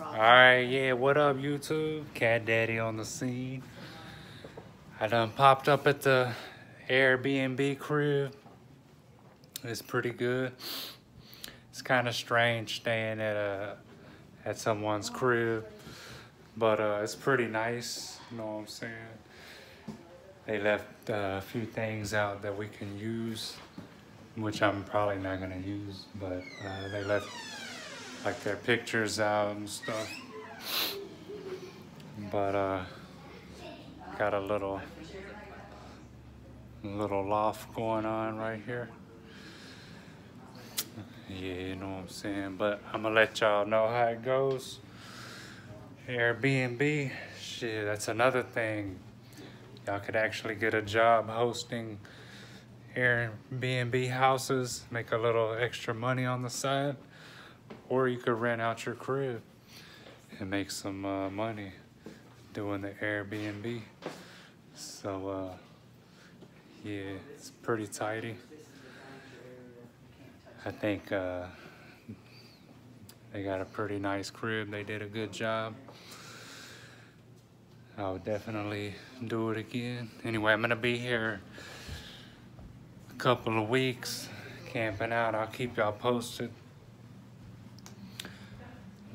All right, yeah, what up, YouTube? Catt Daddy on the scene. I done popped up at the Airbnb crib. It's pretty good. It's kind of strange staying at a at someone's crib, but uh, it's pretty nice. You know what I'm saying? They left uh, a few things out that we can use, which I'm probably not gonna use, but uh, they left like their pictures out and stuff. But uh, got a little little loft going on right here. Yeah, you know what I'm saying. But I'm gonna let y'all know how it goes. Airbnb, shit, that's another thing. Y'all could actually get a job hosting Airbnb houses, make a little extra money on the side, or you could rent out your crib and make some uh, money doing the Airbnb. So, uh, yeah, it's pretty tidy. I think uh, they got a pretty nice crib. They did a good job. I would definitely do it again. Anyway, I'm gonna be here a couple of weeks camping out. I'll keep y'all posted.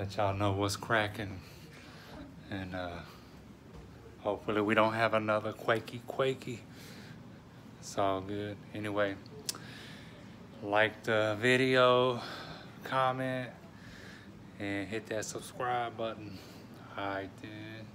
Let y'all know what's cracking. And uh, hopefully we don't have another quakey quakey. It's all good. Anyway, like the video, comment, and hit that subscribe button. Alright then.